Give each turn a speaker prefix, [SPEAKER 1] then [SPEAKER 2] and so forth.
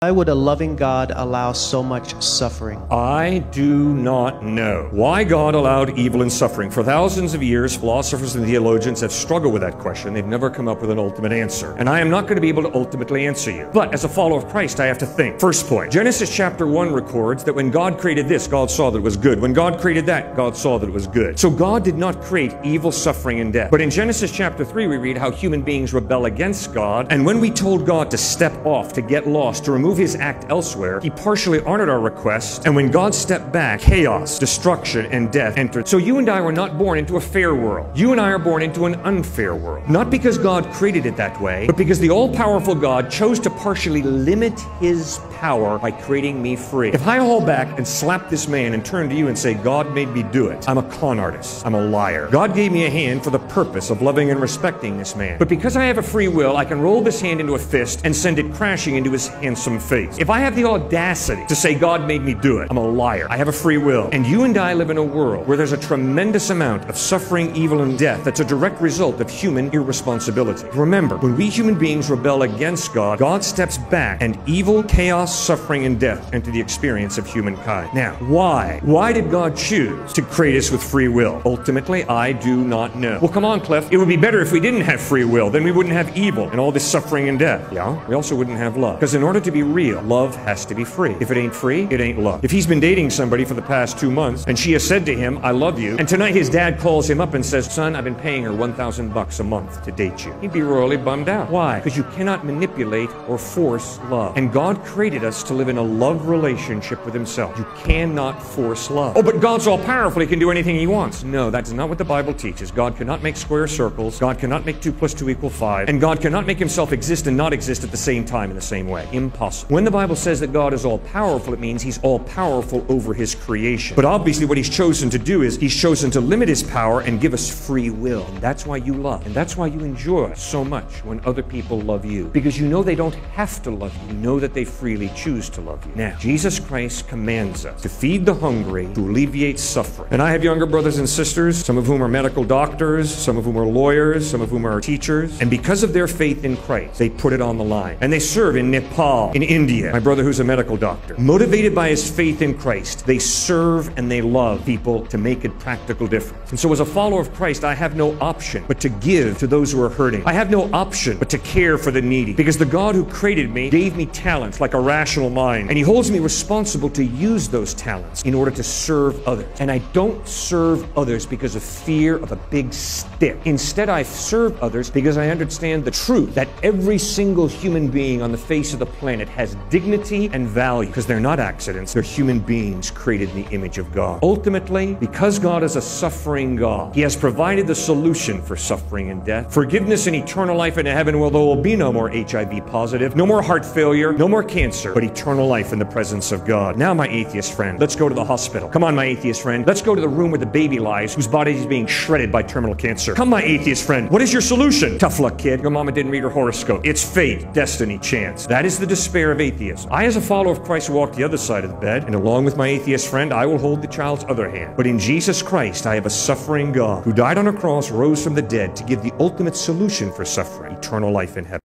[SPEAKER 1] Why would a loving God allow so much suffering?
[SPEAKER 2] I do not know why God allowed evil and suffering. For thousands of years, philosophers and theologians have struggled with that question. They've never come up with an ultimate answer. And I am not going to be able to ultimately answer you. But as a follower of Christ, I have to think. First point Genesis chapter 1 records that when God created this, God saw that it was good. When God created that, God saw that it was good. So God did not create evil, suffering, and death. But in Genesis chapter 3, we read how human beings rebel against God. And when we told God to step off, to get lost, to remove move his act elsewhere, he partially honored our request, and when God stepped back, chaos, destruction, and death entered. So you and I were not born into a fair world. You and I are born into an unfair world. Not because God created it that way, but because the all powerful God chose to partially limit his power by creating me free. If I hold back and slap this man and turn to you and say, God made me do it, I'm a con artist. I'm a liar. God gave me a hand for the purpose of loving and respecting this man. But because I have a free will, I can roll this hand into a fist and send it crashing into his handsome face. If I have the audacity to say God made me do it, I'm a liar. I have a free will. And you and I live in a world where there's a tremendous amount of suffering, evil, and death that's a direct result of human irresponsibility. Remember, when we human beings rebel against God, God steps back and evil, chaos, suffering, and death enter the experience of humankind. Now, why? Why did God choose to create us with free will? Ultimately, I do not know. Well, come on, Cliffe. It would be better if we didn't have free will. Then we wouldn't have evil and all this suffering and death. Yeah? We also wouldn't have love. Because in order to be real, love has to be free. If it ain't free, it ain't love. If he's been dating somebody for the past two months and she has said to him, I love you, and tonight his dad calls him up and says, Son, I've been paying her 1,000 bucks a month to date you. He'd be royally bummed out. Why? Because you cannot manipulate or force love. And God created us to live in a love relationship with himself. You cannot force love. Oh, but God's all powerful. He can do anything he wants. No, that is not what the Bible teaches. God cannot make square circles. God cannot make 2 plus 2 equal 5. And God cannot make himself exist and not exist at the same time in the same way. Impossible. When the Bible says that God is all powerful, it means he's all powerful over his creation. But obviously, what he's chosen to do is he's chosen to limit his power and give us free will. And that's why you love. And that's why you enjoy so much when other people love you. Because you know they don't have to love you. You know that they freely choose to love you. Now, Jesus Christ commands us to feed the hungry, to alleviate suffering. And I have younger brothers and sisters, some of whom are medical doctors, some of whom are lawyers, some of whom are teachers. And because of their faith in Christ, they put it on the line. And they serve in Nepal, in India. My brother who's a medical doctor. Motivated by his faith in Christ, they serve and they love people to make a practical difference. And so as a follower of Christ, I have no option but to give to those who are hurting. I have no option but to care for the needy. Because the God who created me gave me talents like a rational mind. And he holds me responsible to use those talents in order to serve others. And I don't serve others because of fear of a big stick. Instead, I serve others because I understand the truth that every single human being on the face of the planet has dignity and value because they're not accidents. They're human beings created in the image of God. Ultimately, because God is a suffering God, He has provided the solution for suffering and death, forgiveness and eternal life in heaven where there will be no more HIV positive, no more heart failure, no more cancer, but eternal life in the presence of God. Now, my atheist friend, let's go to the hospital. Come on, my atheist friend. Let's go to the room where the baby lies, whose body is being shredded by terminal cancer. Come, my atheist friend. What is your solution? Tough luck, kid. Your mama didn't read her horoscope. It's fate, destiny, chance. That is the despair of atheism. I, as a follower of Christ, walk the other side of the bed, and along with my atheist friend, I will hold the child's other hand. But in Jesus Christ, I have a suffering God who died on a cross, rose from the dead to give the ultimate solution for suffering, eternal life in heaven.